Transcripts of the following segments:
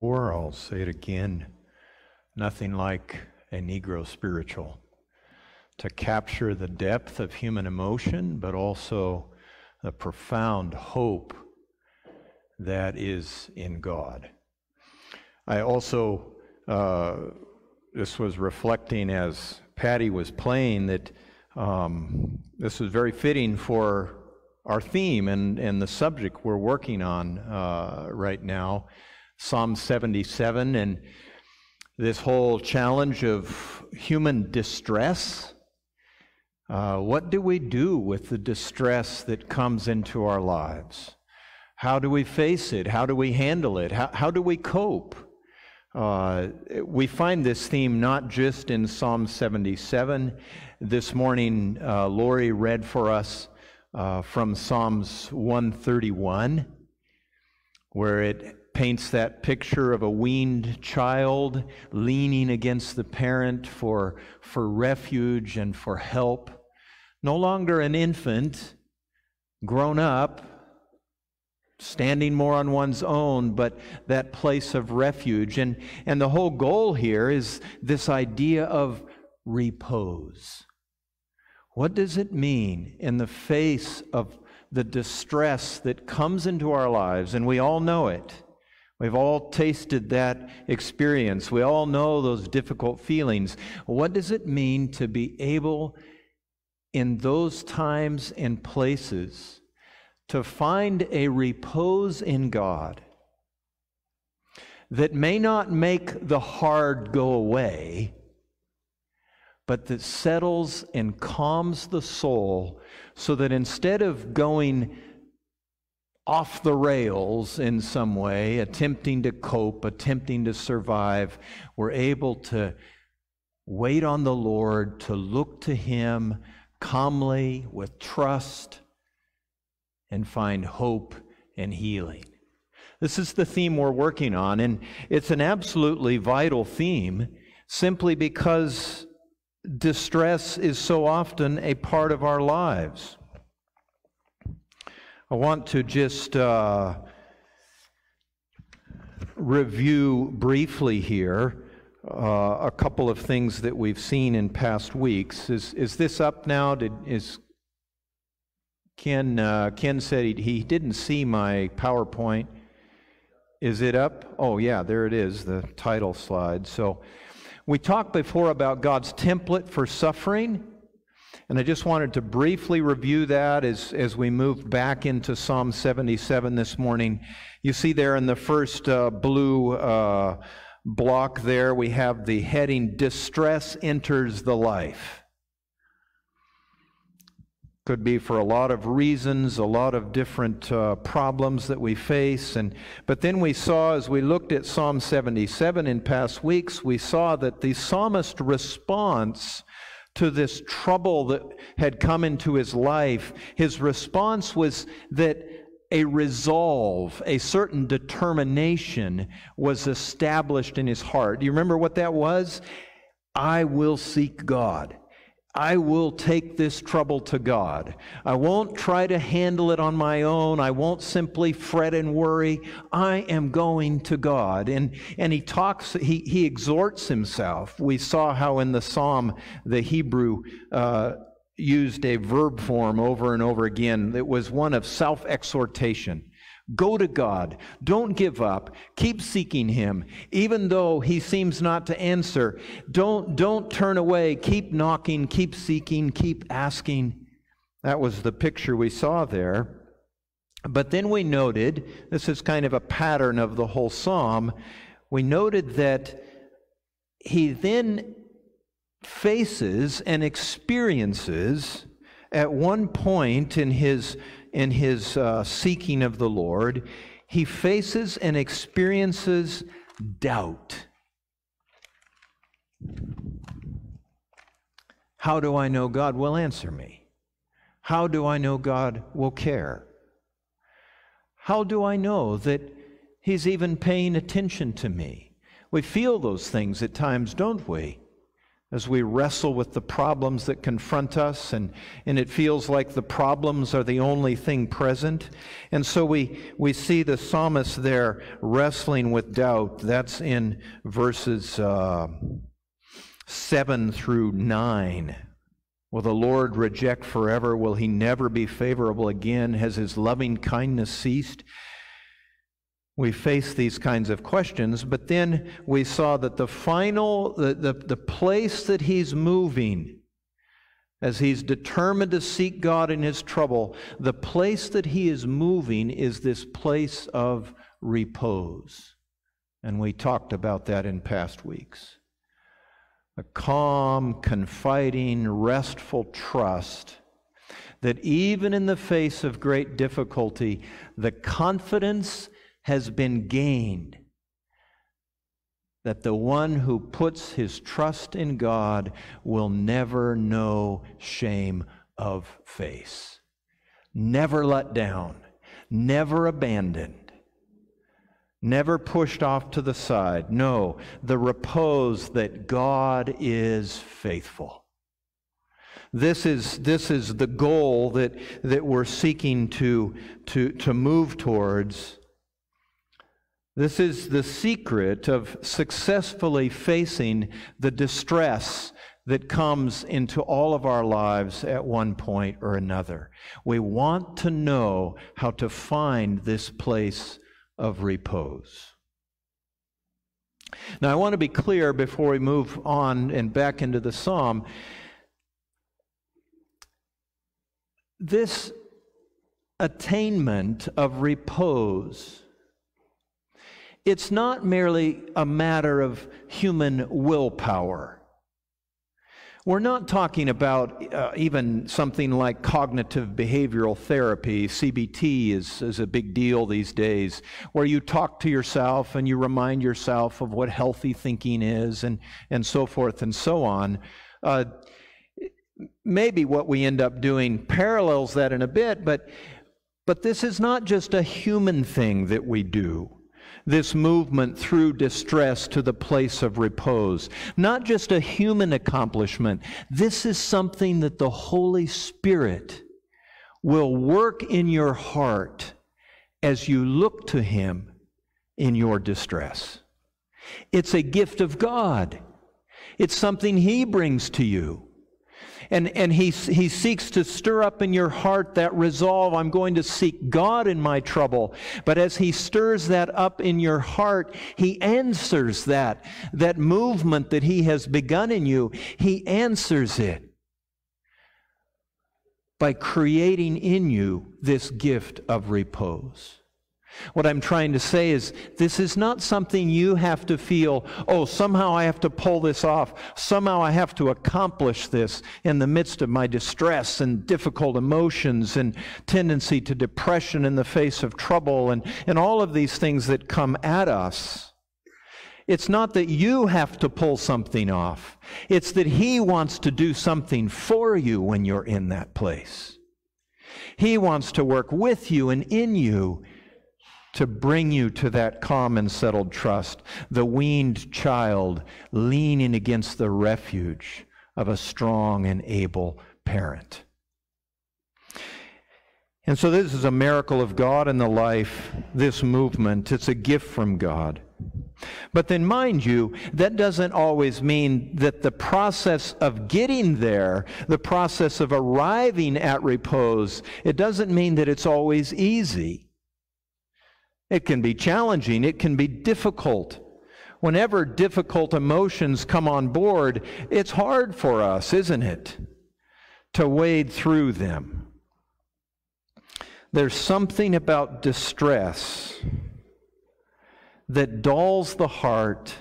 Or I'll say it again nothing like a Negro spiritual to capture the depth of human emotion, but also the profound hope that is in God. I also, uh, this was reflecting as Patty was playing, that um, this was very fitting for our theme and, and the subject we're working on uh, right now. Psalm 77 and this whole challenge of human distress. Uh, what do we do with the distress that comes into our lives? How do we face it? How do we handle it? How, how do we cope? Uh, we find this theme not just in Psalm 77. This morning, uh, Lori read for us uh, from Psalms 131, where it paints that picture of a weaned child leaning against the parent for, for refuge and for help. No longer an infant, grown up, standing more on one's own, but that place of refuge. And, and the whole goal here is this idea of repose. What does it mean in the face of the distress that comes into our lives? And we all know it. We've all tasted that experience. We all know those difficult feelings. What does it mean to be able, in those times and places, to find a repose in God that may not make the hard go away, but that settles and calms the soul so that instead of going off the rails in some way, attempting to cope, attempting to survive, we're able to wait on the Lord, to look to Him calmly with trust, and find hope and healing. This is the theme we're working on, and it's an absolutely vital theme simply because distress is so often a part of our lives. I want to just uh, review briefly here uh, a couple of things that we've seen in past weeks. Is, is this up now? Did, is Ken, uh, Ken said he, he didn't see my PowerPoint. Is it up? Oh, yeah, there it is, the title slide. So we talked before about God's template for suffering. And I just wanted to briefly review that as, as we move back into Psalm 77 this morning. You see there in the first uh, blue uh, block there, we have the heading Distress Enters the Life. Could be for a lot of reasons, a lot of different uh, problems that we face. And, but then we saw, as we looked at Psalm 77 in past weeks, we saw that the psalmist response to this trouble that had come into his life, his response was that a resolve, a certain determination was established in his heart. Do you remember what that was? I will seek God. I will take this trouble to God. I won't try to handle it on my own. I won't simply fret and worry. I am going to God. And, and he talks, he, he exhorts himself. We saw how in the psalm the Hebrew uh, used a verb form over and over again that was one of self exhortation. Go to God. Don't give up. Keep seeking Him. Even though He seems not to answer, don't, don't turn away. Keep knocking, keep seeking, keep asking. That was the picture we saw there. But then we noted this is kind of a pattern of the whole psalm. We noted that he then faces and experiences at one point in his in his uh, seeking of the Lord, he faces and experiences doubt. How do I know God will answer me? How do I know God will care? How do I know that He's even paying attention to me? We feel those things at times, don't we? As we wrestle with the problems that confront us, and, and it feels like the problems are the only thing present. And so we, we see the psalmist there wrestling with doubt. That's in verses uh, 7 through 9. Will the Lord reject forever? Will he never be favorable again? Has his loving kindness ceased? We face these kinds of questions, but then we saw that the final, the, the, the, place that he's moving, as he's determined to seek God in his trouble, the place that he is moving is this place of repose. And we talked about that in past weeks. A calm, confiding, restful trust that even in the face of great difficulty, the confidence has been gained. That the one who puts his trust in God will never know shame of face, never let down, never abandoned, never pushed off to the side. No, the repose that God is faithful. This is, this is the goal that, that we're seeking to, to, to move towards this is the secret of successfully facing the distress that comes into all of our lives at one point or another. We want to know how to find this place of repose. Now, I want to be clear before we move on and back into the psalm. This attainment of repose it's not merely a matter of human willpower. We're not talking about uh, even something like cognitive behavioral therapy. CBT is, is a big deal these days, where you talk to yourself and you remind yourself of what healthy thinking is and, and so forth and so on. Uh, maybe what we end up doing parallels that in a bit, but, but this is not just a human thing that we do this movement through distress to the place of repose. Not just a human accomplishment. This is something that the Holy Spirit will work in your heart as you look to Him in your distress. It's a gift of God. It's something He brings to you. And, and he, he seeks to stir up in your heart that resolve, I'm going to seek God in my trouble. But as he stirs that up in your heart, he answers that, that movement that he has begun in you, he answers it by creating in you this gift of repose. What I'm trying to say is, this is not something you have to feel, oh, somehow I have to pull this off. Somehow I have to accomplish this in the midst of my distress and difficult emotions and tendency to depression in the face of trouble and, and all of these things that come at us. It's not that you have to pull something off, it's that He wants to do something for you when you're in that place. He wants to work with you and in you to bring you to that calm and settled trust, the weaned child leaning against the refuge of a strong and able parent. And so, this is a miracle of God in the life, this movement. It's a gift from God. But then, mind you, that doesn't always mean that the process of getting there, the process of arriving at repose, it doesn't mean that it's always easy. It can be challenging, it can be difficult. Whenever difficult emotions come on board, it's hard for us, isn't it, to wade through them. There's something about distress that dulls the heart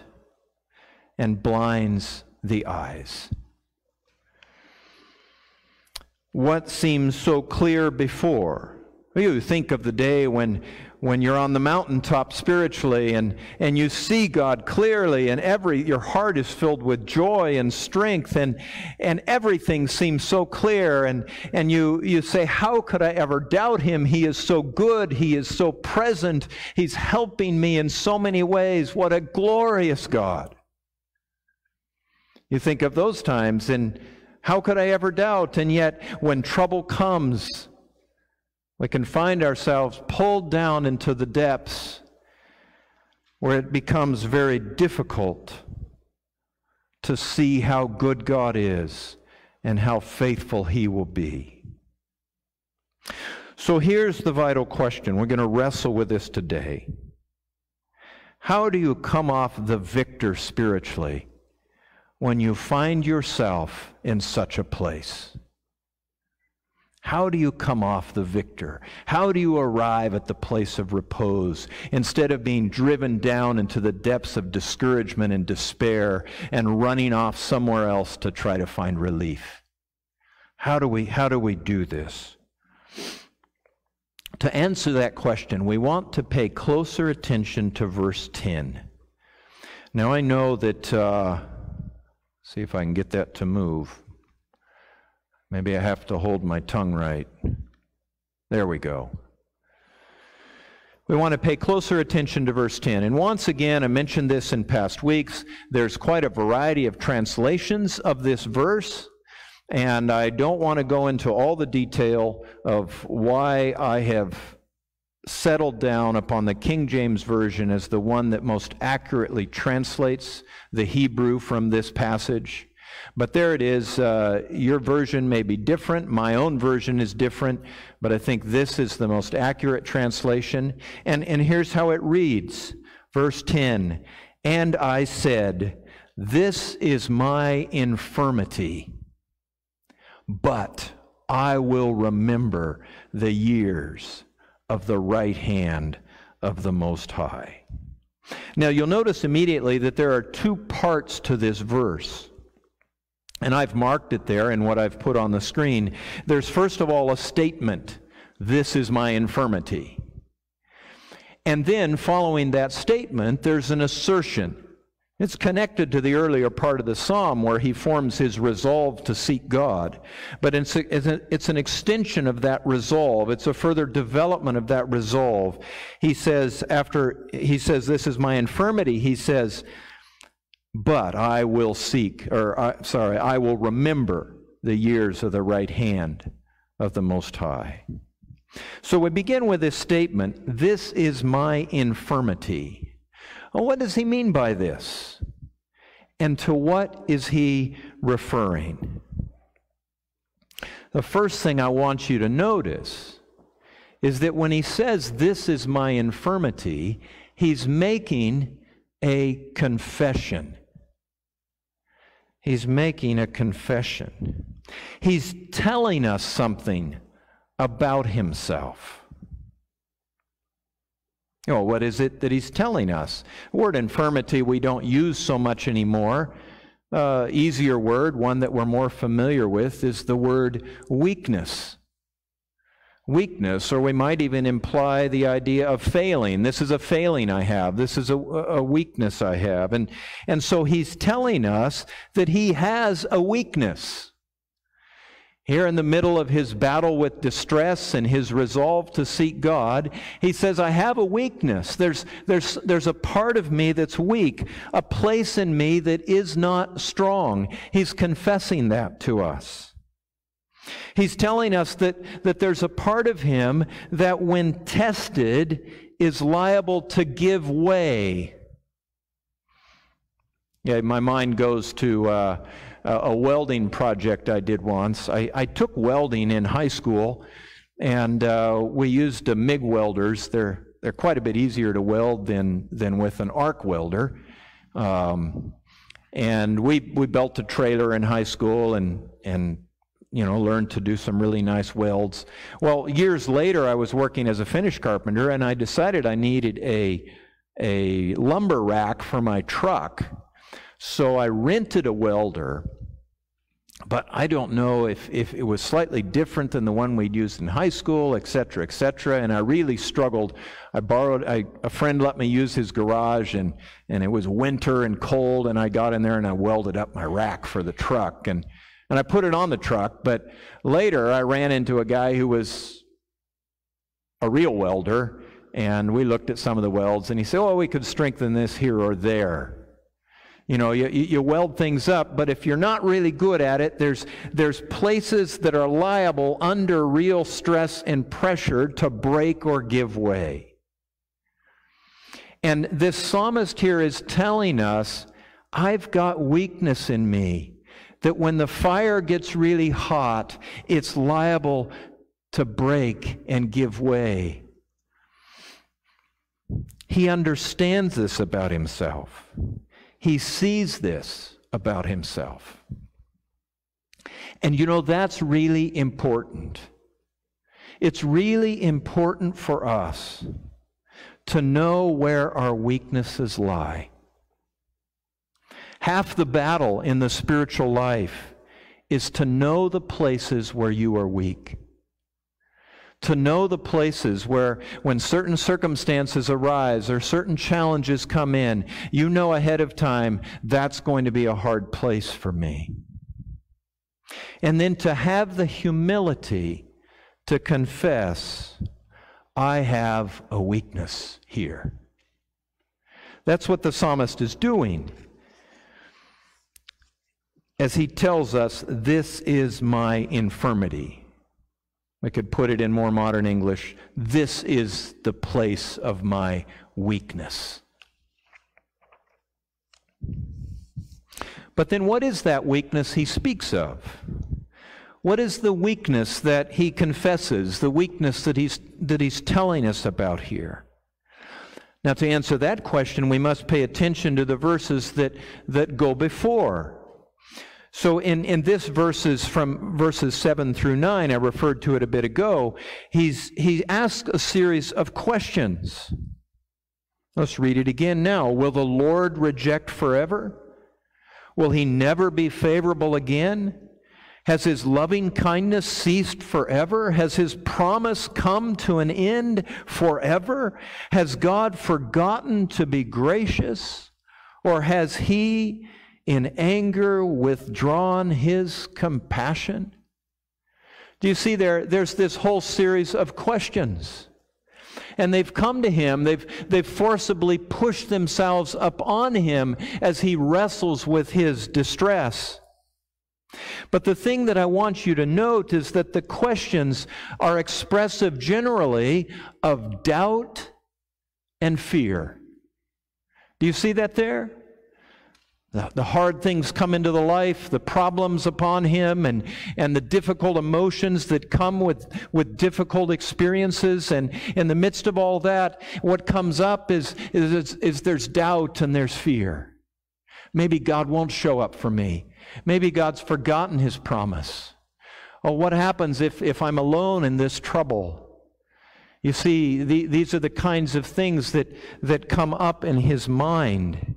and blinds the eyes. What seems so clear before? You think of the day when when you're on the mountaintop spiritually and, and you see God clearly and every your heart is filled with joy and strength and and everything seems so clear and and you you say how could I ever doubt him? He is so good. He is so present. He's helping me in so many ways. What a glorious God. You think of those times, and how could I ever doubt? And yet, when trouble comes, we can find ourselves pulled down into the depths where it becomes very difficult to see how good God is and how faithful He will be. So here's the vital question. We're going to wrestle with this today. How do you come off the victor spiritually when you find yourself in such a place? How do you come off the victor? How do you arrive at the place of repose instead of being driven down into the depths of discouragement and despair and running off somewhere else to try to find relief? How do we, how do, we do this? To answer that question, we want to pay closer attention to verse 10. Now, I know that, uh, see if I can get that to move. Maybe I have to hold my tongue right. There we go. We want to pay closer attention to verse 10. And once again, I mentioned this in past weeks, there's quite a variety of translations of this verse. And I don't want to go into all the detail of why I have settled down upon the King James Version as the one that most accurately translates the Hebrew from this passage. But there it is. Uh, your version may be different. My own version is different, but I think this is the most accurate translation. And, and here's how it reads Verse 10 And I said, This is my infirmity, but I will remember the years of the right hand of the Most High. Now, you'll notice immediately that there are two parts to this verse. And I've marked it there in what I've put on the screen. There's first of all a statement This is my infirmity. And then, following that statement, there's an assertion. It's connected to the earlier part of the psalm where he forms his resolve to seek God. But it's, a, it's, an extension of that resolve. It's a further development of that resolve. He says, after he says, This is my infirmity, he says, but I will seek, or uh, sorry, I will remember the years of the right hand of the Most High. So we begin with this statement This is my infirmity. Well, what does he mean by this? And to what is he referring? The first thing I want you to notice is that when he says, This is my infirmity, he's making a confession. He's making a confession. He's telling us something about himself. You know, what is it that he's telling us? The word infirmity we don't use so much anymore. Uh, easier word, one that we're more familiar with, is the word weakness weakness, or we might even imply the idea of failing. This is a failing I have. This is a, a, weakness I have. And, and so he's telling us that he has a weakness. Here in the middle of his battle with distress and his resolve to seek God, he says, I have a weakness. There's, there's, there's a part of me that's weak, a place in me that is not strong. He's confessing that to us. He's telling us that, that there's a part of him that, when tested, is liable to give way. Yeah, my mind goes to uh, a welding project I did once. I, I took welding in high school, and uh, we used uh, MIG welders. They're, they're quite a bit easier to weld than, than with an arc welder. Um, and we, we built a trailer in high school and, and you know, learned to do some really nice welds. Well, years later, I was working as a finish carpenter, and I decided I needed a, a lumber rack for my truck. So I rented a welder, but I don't know if, if it was slightly different than the one we'd used in high school, et cetera, et cetera. And I really struggled. I borrowed, I, a friend let me use his garage, and, and it was winter and cold, and I got in there and I welded up my rack for the truck. And and I put it on the truck. But later, I ran into a guy who was a real welder, and we looked at some of the welds, and he said, "Oh, we could strengthen this here or there." You know, you, you weld things up, but if you're not really good at it, there's, there's places that are liable under real stress and pressure to break or give way. And this psalmist here is telling us, I've got weakness in me, that when the fire gets really hot, it's liable to break and give way. He understands this about himself. He sees this about himself. And you know, that's really important. It's really important for us to know where our weaknesses lie. Half the battle in the spiritual life is to know the places where you are weak to know the places where, when certain circumstances arise or certain challenges come in, you know ahead of time that's going to be a hard place for me. And then to have the humility to confess, I have a weakness here. That's what the psalmist is doing as he tells us, This is my infirmity. We could put it in more modern English this is the place of my weakness. But then, what is that weakness he speaks of? What is the weakness that he confesses, the weakness that he's, that he's telling us about here? Now, to answer that question, we must pay attention to the verses that, that go before. So in, in this verses from verses 7 through 9, I referred to it a bit ago, he's, he asks a series of questions. Let's read it again now. Will the Lord reject forever? Will he never be favorable again? Has his loving kindness ceased forever? Has his promise come to an end forever? Has God forgotten to be gracious? Or has he in anger withdrawn his compassion? Do you see there? There's this whole series of questions. And they've come to him, they've, they've forcibly pushed themselves upon him as he wrestles with his distress. But the thing that I want you to note is that the questions are expressive generally of doubt and fear. Do you see that there? The, hard things come into the life, the problems upon him, and, and the difficult emotions that come with, with difficult experiences. And in the midst of all that, what comes up is, is, is, is there's doubt and there's fear. Maybe God won't show up for me. Maybe God's forgotten his promise. Oh, what happens if, if I'm alone in this trouble? You see, the, these are the kinds of things that, that come up in his mind.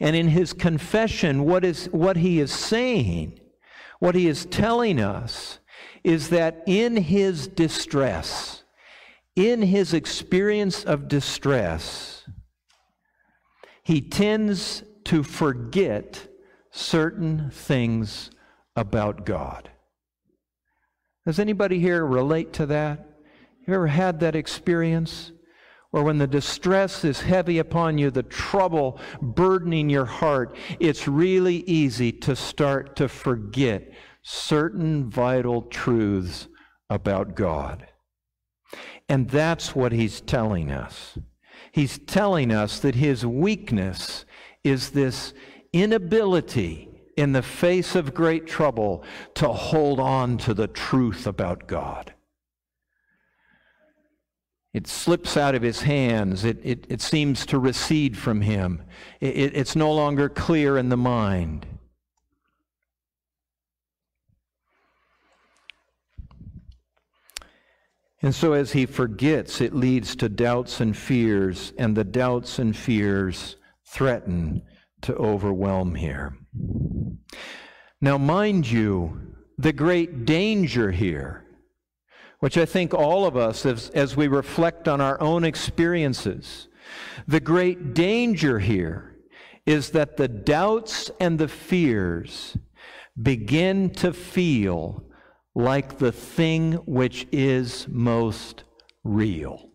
And in his confession, what, is, what he is saying, what he is telling us, is that in his distress, in his experience of distress, he tends to forget certain things about God. Does anybody here relate to that? You ever had that experience? Or when the distress is heavy upon you, the trouble burdening your heart, it's really easy to start to forget certain vital truths about God. And that's what he's telling us. He's telling us that his weakness is this inability in the face of great trouble to hold on to the truth about God. It slips out of his hands. It, it, it seems to recede from him. It, it's no longer clear in the mind. And so, as he forgets, it leads to doubts and fears, and the doubts and fears threaten to overwhelm here. Now, mind you, the great danger here which I think all of us, as, as we reflect on our own experiences, the great danger here is that the doubts and the fears begin to feel like the thing which is most real.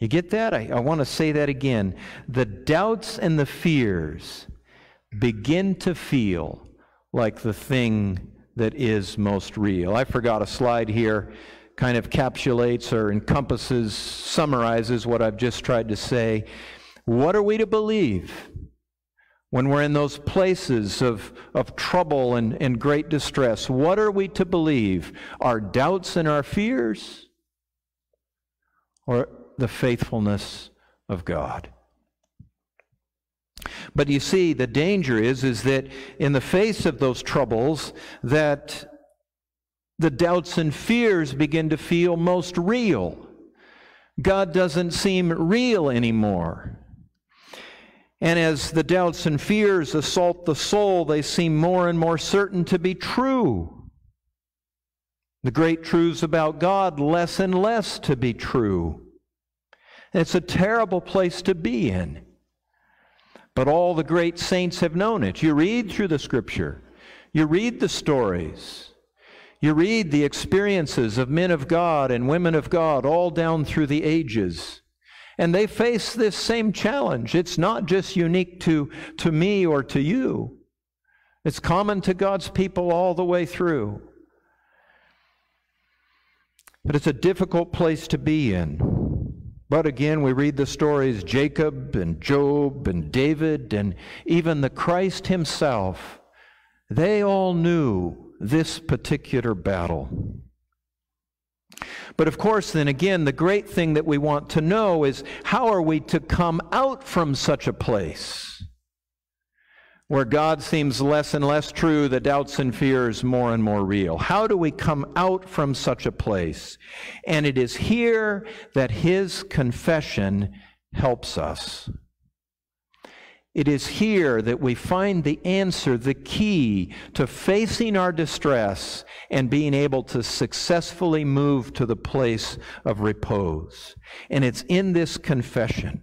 You get that? I, I want to say that again. The doubts and the fears begin to feel like the thing that is most real. I forgot a slide here, kind of capsulates or encompasses, summarizes what I've just tried to say. What are we to believe when we're in those places of, of trouble and, and great distress? What are we to believe? Our doubts and our fears? Or the faithfulness of God? But you see, the danger is, is that in the face of those troubles, that the doubts and fears begin to feel most real. God doesn't seem real anymore. And as the doubts and fears assault the soul, they seem more and more certain to be true. The great truths about God less and less to be true. It's a terrible place to be in. But all the great saints have known it. You read through the scripture, you read the stories, you read the experiences of men of God and women of God all down through the ages. And they face this same challenge. It's not just unique to, to me or to you, it's common to God's people all the way through. But it's a difficult place to be in. But again, we read the stories Jacob and Job and David and even the Christ himself. They all knew this particular battle. But of course, then again, the great thing that we want to know is how are we to come out from such a place? Where God seems less and less true, the doubts and fears more and more real. How do we come out from such a place? And it is here that his confession helps us. It is here that we find the answer, the key to facing our distress and being able to successfully move to the place of repose. And it's in this confession.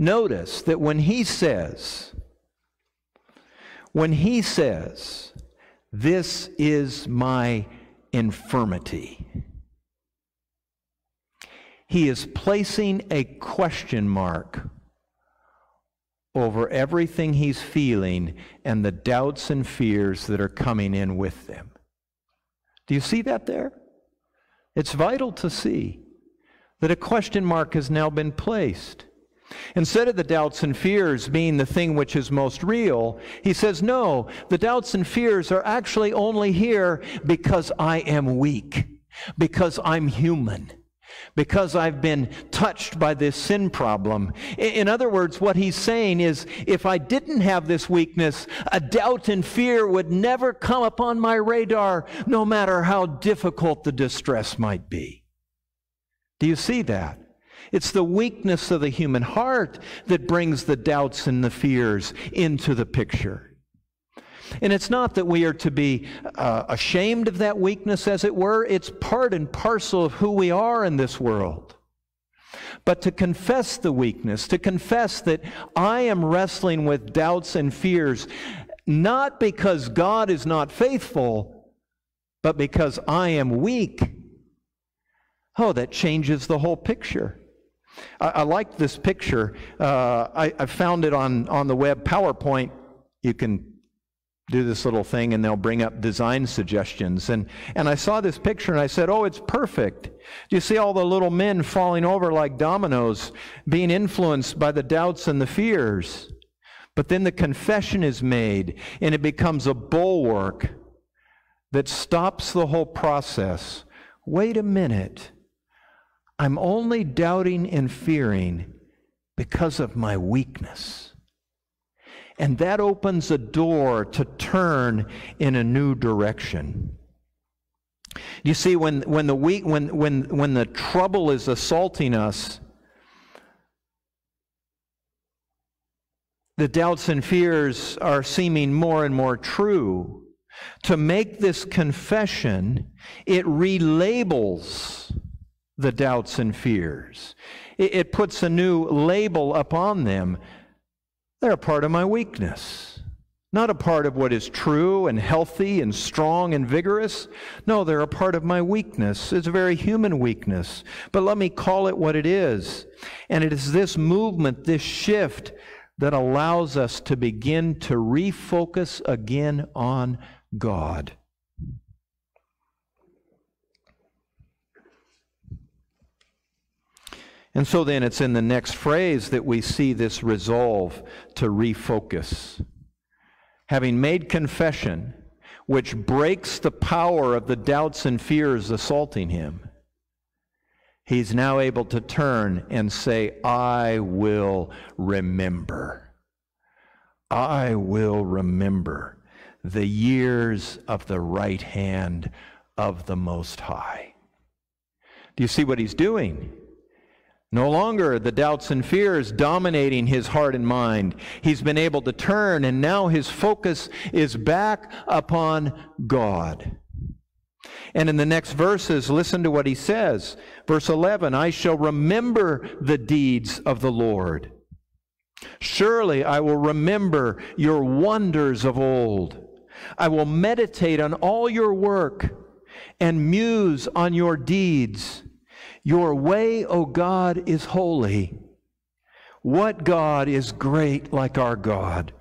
Notice that when he says, when he says, This is my infirmity, he is placing a question mark over everything he's feeling and the doubts and fears that are coming in with them. Do you see that there? It's vital to see that a question mark has now been placed. Instead of the doubts and fears being the thing which is most real, he says, No, the doubts and fears are actually only here because I am weak, because I'm human, because I've been touched by this sin problem. In other words, what he's saying is if I didn't have this weakness, a doubt and fear would never come upon my radar, no matter how difficult the distress might be. Do you see that? It's the weakness of the human heart that brings the doubts and the fears into the picture. And it's not that we are to be uh, ashamed of that weakness, as it were. It's part and parcel of who we are in this world. But to confess the weakness, to confess that I am wrestling with doubts and fears, not because God is not faithful, but because I am weak. Oh, that changes the whole picture. I, I like this picture. Uh, I, I found it on, on the web PowerPoint. You can do this little thing and they'll bring up design suggestions. And, and I saw this picture and I said, oh, it's perfect. Do you see all the little men falling over like dominoes, being influenced by the doubts and the fears? But then the confession is made and it becomes a bulwark that stops the whole process. Wait a minute. I'm only doubting and fearing because of my weakness. And that opens a door to turn in a new direction. You see, when, when, the weak, when, when, when the trouble is assaulting us, the doubts and fears are seeming more and more true. To make this confession, it relabels the doubts and fears. It, it puts a new label upon them. They're a part of my weakness. not a part of what is true and healthy and strong and vigorous. No, they're a part of my weakness. It's a very human weakness. But let me call it what it is. And it is this movement, this shift, that allows us to begin to refocus again on God. And so then it's in the next phrase that we see this resolve to refocus having made confession, which breaks the power of the doubts and fears assaulting him, he's now able to turn and say, I will remember. I will remember the years of the right hand of the Most High. Do you see what he's doing? No longer the doubts and fears dominating his heart and mind. He's been able to turn, and now his focus is back upon God. And in the next verses, listen to what he says. Verse 11 I shall remember the deeds of the Lord. Surely I will remember your wonders of old. I will meditate on all your work and muse on your deeds. Your way, O God, is holy. What God is great like our God?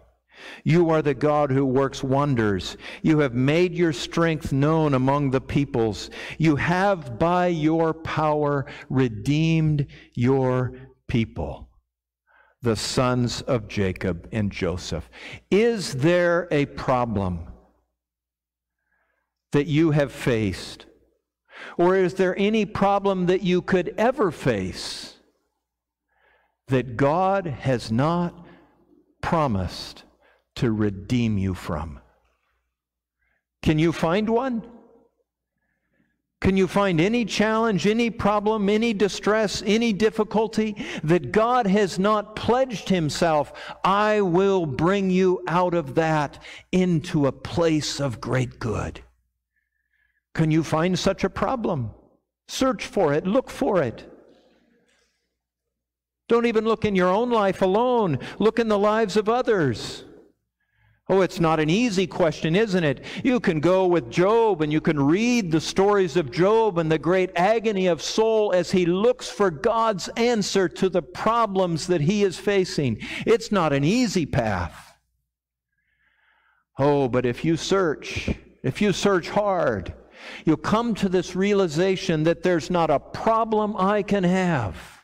You are the God who works wonders. You have made your strength known among the peoples. You have by your power redeemed your people, the sons of Jacob and Joseph. Is there a problem that you have faced? Or is there any problem that you could ever face that God has not promised to redeem you from? Can you find one? Can you find any challenge, any problem, any distress, any difficulty that God has not pledged Himself? I will bring you out of that into a place of great good. Can you find such a problem? Search for it, look for it. Don't even look in your own life alone, look in the lives of others. Oh, it's not an easy question, isn't it? You can go with Job and you can read the stories of Job and the great agony of soul as he looks for God's answer to the problems that he is facing. It's not an easy path. Oh, but if you search, if you search hard, You'll come to this realization that there's not a problem I can have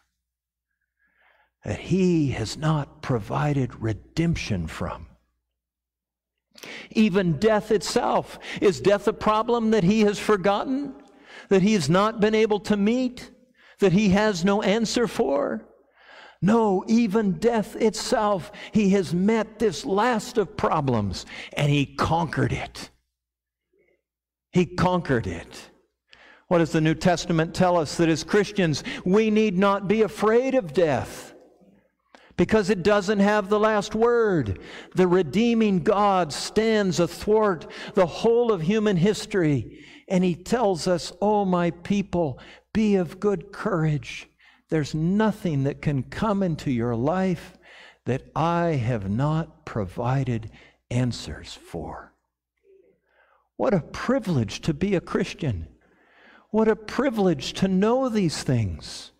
that He has not provided redemption from. Even death itself. Is death a problem that He has forgotten? That He has not been able to meet? That He has no answer for? No, even death itself, He has met this last of problems and He conquered it. He conquered it. What does the New Testament tell us? That as Christians, we need not be afraid of death because it doesn't have the last word. The redeeming God stands athwart the whole of human history, and He tells us, Oh, my people, be of good courage. There's nothing that can come into your life that I have not provided answers for. What a privilege to be a Christian. What a privilege to know these things.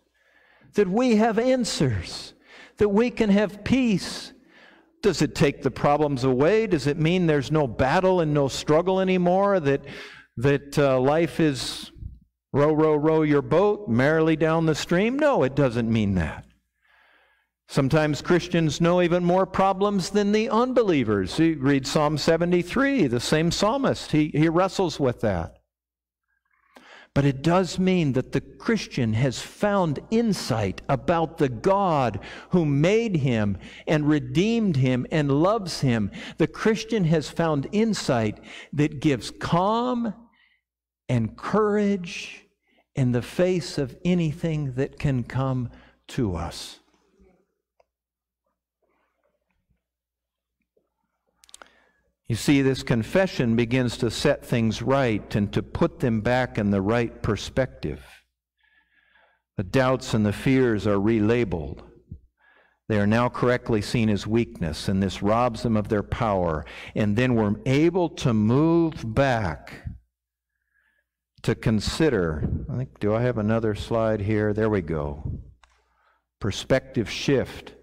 That we have answers, that we can have peace. Does it take the problems away? Does it mean there's no battle and no struggle anymore? That, that uh, life is row, row, row your boat merrily down the stream? No, it doesn't mean that. Sometimes Christians know even more problems than the unbelievers. You read Psalm 73, the same psalmist, he, he wrestles with that. But it does mean that the Christian has found insight about the God who made him and redeemed him and loves him. The Christian has found insight that gives calm and courage in the face of anything that can come to us. You see, this confession begins to set things right and to put them back in the right perspective. The doubts and the fears are relabeled. They are now correctly seen as weakness, and this robs them of their power. And then we're able to move back to consider. I think, do I have another slide here? There we go. Perspective shift.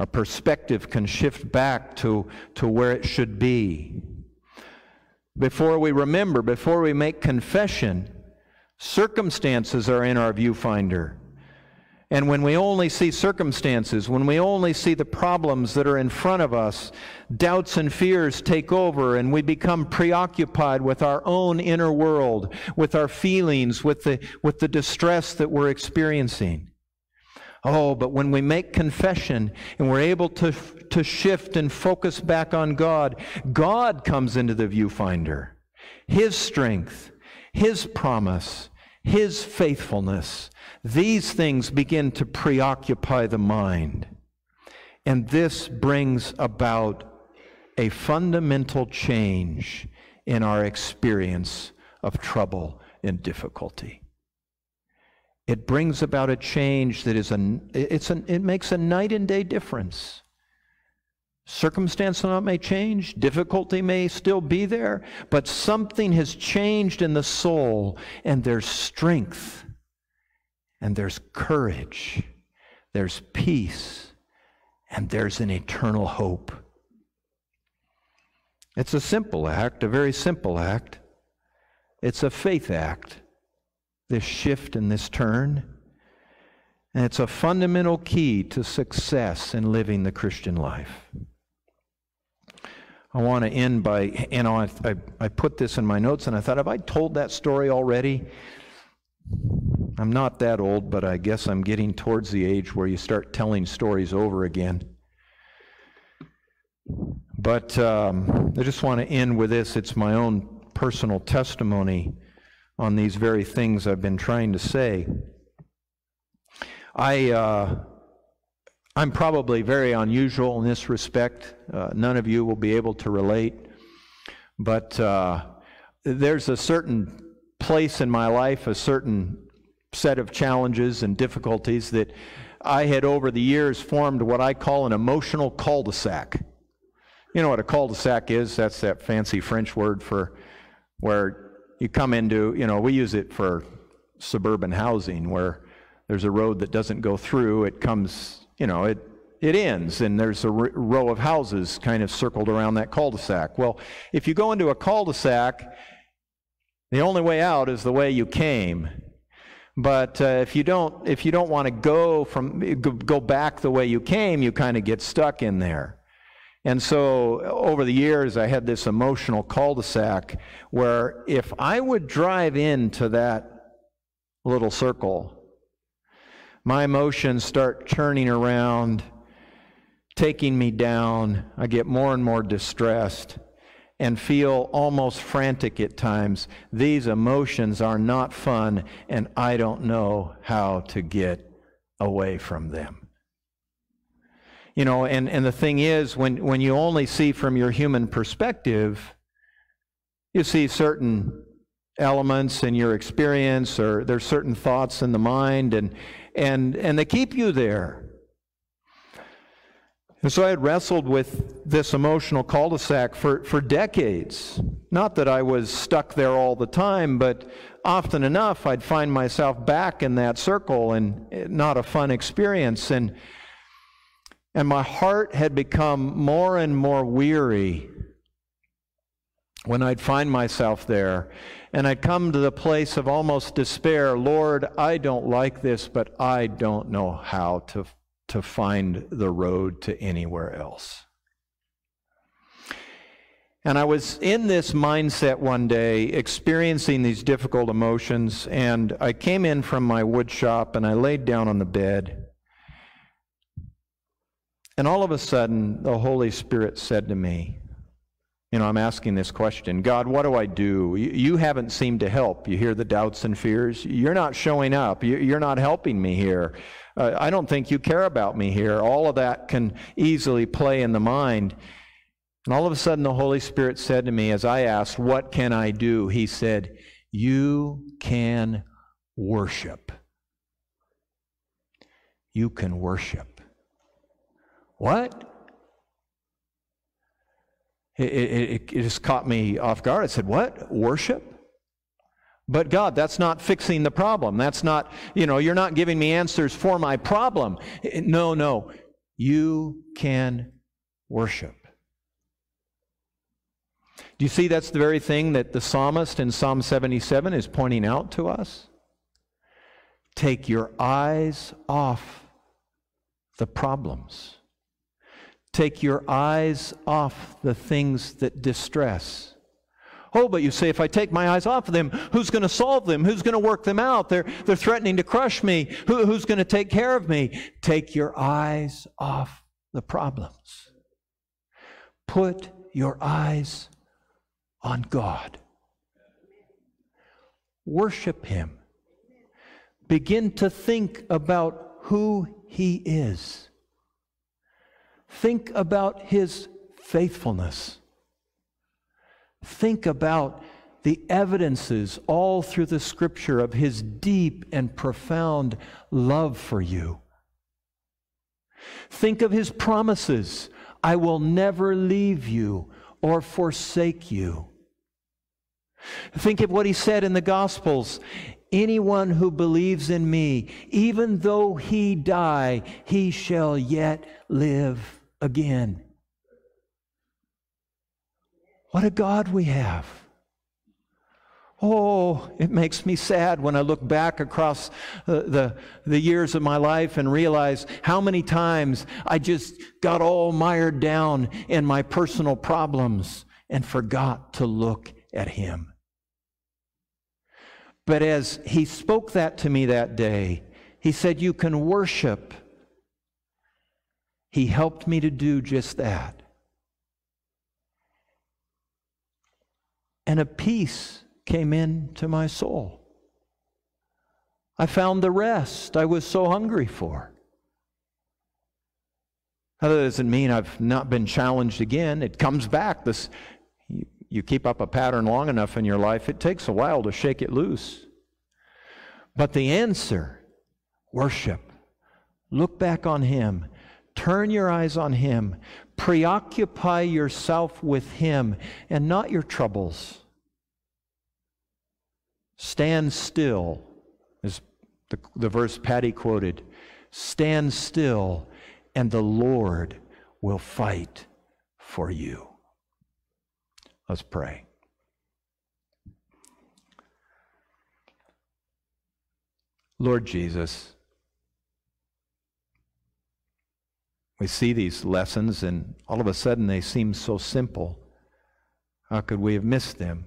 Our perspective can shift back to, to where it should be. Before we remember, before we make confession, circumstances are in our viewfinder. And when we only see circumstances, when we only see the problems that are in front of us, doubts and fears take over and we become preoccupied with our own inner world, with our feelings, with the, with the distress that we're experiencing. Oh, but when we make confession and we're able to, to shift and focus back on God, God comes into the viewfinder. His strength, His promise, His faithfulness these things begin to preoccupy the mind. And this brings about a fundamental change in our experience of trouble and difficulty. It brings about a change that is a, it's an, it makes a night and day difference. Circumstance may change, difficulty may still be there, but something has changed in the soul, and there's strength and there's courage, there's peace, and there's an eternal hope. It's a simple act, a very simple act. It's a faith act, this shift and this turn. And it's a fundamental key to success in living the Christian life. I want to end by, you know, I, I, I, put this in my notes and I thought, have I told that story already? I'm not that old, but I guess I'm getting towards the age where you start telling stories over again. But um, I just want to end with this. It's my own personal testimony on these very things I've been trying to say. I, uh, I'm probably very unusual in this respect. Uh, none of you will be able to relate. But uh, there's a certain place in my life, a certain set of challenges and difficulties that I had over the years formed what I call an emotional cul de sac. You know what a cul de sac is? That's that fancy French word for where you come into, you know, we use it for suburban housing where there's a road that doesn't go through, it comes, you know, it it ends and there's a row of houses kind of circled around that cul-de-sac. Well, if you go into a cul-de-sac, the only way out is the way you came. But uh, if you don't, if you don't want to go from go back the way you came, you kind of get stuck in there. And so over the years, I had this emotional cul-de-sac where if I would drive into that little circle, my emotions start churning around, taking me down. I get more and more distressed and feel almost frantic at times. These emotions are not fun, and I don't know how to get away from them. You know, and, and the thing is, when, when you only see from your human perspective, you see certain elements in your experience, or there's certain thoughts in the mind, and, and, and they keep you there. And so I had wrestled with this emotional cul de sac for, for decades. Not that I was stuck there all the time, but often enough I'd find myself back in that circle and eh, not a fun experience. And, and my heart had become more and more weary when I'd find myself there. And I'd come to the place of almost despair Lord, I don't like this, but I don't know how to to find the road to anywhere else. And I was in this mindset one day, experiencing these difficult emotions, and I came in from my wood shop and I laid down on the bed. And all of a sudden, the Holy Spirit said to me, you know, I'm asking this question God, what do I do? You, haven't seemed to help. You hear the doubts and fears. You're not showing up. You're not helping me here. Uh, I don't think you care about me here. All of that can easily play in the mind. And all of a sudden, the Holy Spirit said to me, as I asked, What can I do? He said, You can worship. You can worship. What? It, it, it, just caught me off guard. I said, What? Worship? But God, that's not fixing the problem. That's not, you know, you're not giving me answers for my problem. No, no. You can worship. Do you see that's the very thing that the psalmist in Psalm 77 is pointing out to us? Take your eyes off the problems. Take your eyes off the things that distress. Oh, but you say, if I take my eyes off of them, who's going to solve them? Who's going to work them out? They're, they're threatening to crush me. Who, who's going to take care of me? Take your eyes off the problems. Put your eyes on God. Worship Him. Begin to think about who He is. Think about His faithfulness. Think about the evidences all through the scripture of his deep and profound love for you. Think of his promises I will never leave you or forsake you. Think of what he said in the Gospels Anyone who believes in me, even though he die, he shall yet live again. What a God we have. Oh, it makes me sad when I look back across the, the, the, years of my life and realize how many times I just got all mired down in my personal problems and forgot to look at Him. But as He spoke that to me that day, He said, You can worship. He helped me to do just that. and a peace came into my soul. I found the rest I was so hungry for. Now, That doesn't mean I've not been challenged again. It comes back. This, you, you keep up a pattern long enough in your life, it takes a while to shake it loose. But the answer worship. Look back on Him. Turn your eyes on Him. Preoccupy yourself with Him and not your troubles. Stand still, is the, the verse Patty quoted. Stand still, and the Lord will fight for you. Let's pray. Lord Jesus, we see these lessons and all of a sudden they seem so simple. How could we have missed them?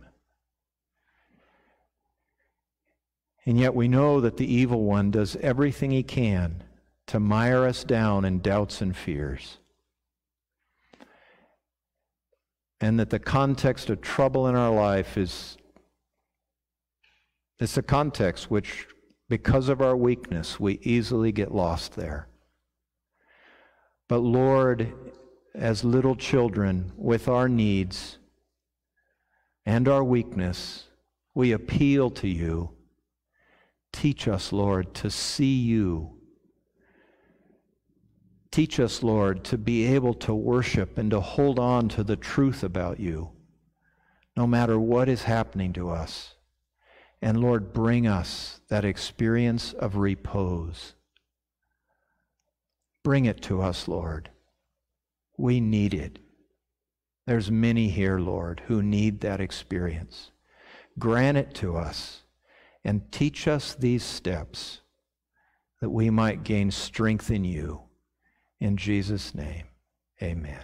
And yet we know that the evil one does everything he can to mire us down in doubts and fears. And that the context of trouble in our life is it's a context which, because of our weakness, we easily get lost there. But Lord, as little children with our needs and our weakness, we appeal to you Teach us, Lord, to see you. Teach us, Lord, to be able to worship and to hold on to the truth about you, no matter what is happening to us. And Lord, bring us that experience of repose. Bring it to us, Lord. We need it. There's many here, Lord, who need that experience. Grant it to us and teach us these steps that we might gain strength in you. In Jesus' name, amen.